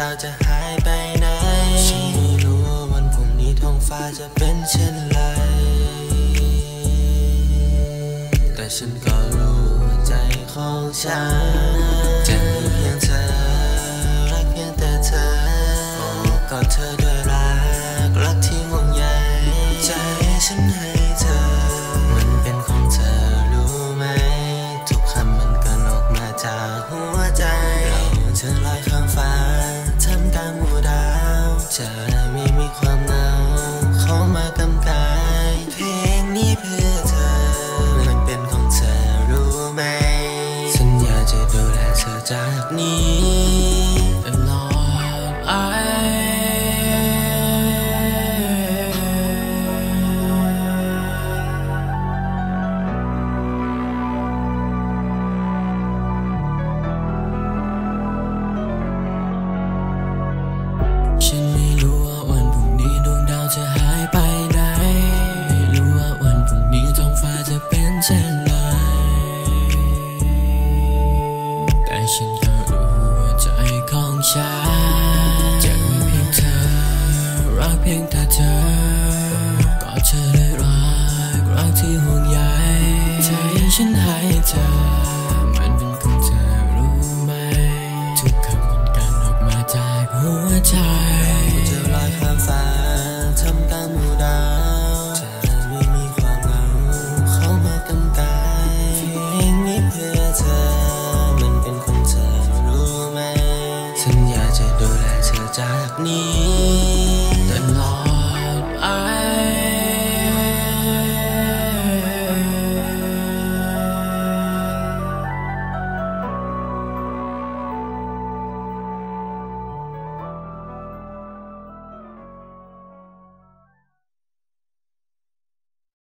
ดาวจะหายไปไหน ฉันไม่รู้ว่าวันพรุ่งนี้ท้องฟ้าจะเป็นเช่นไร แต่ฉันก็รู้ว่าใจของฉัน จะเป็นเช่นไรแต่ฉันก็รู้ว่าใจของฉันจะมีเพียงเธอ รักเพียงแต่เธอ ก็เธอได้รัก รักที่ห่วงใยเธอให้ฉันให้เธอ need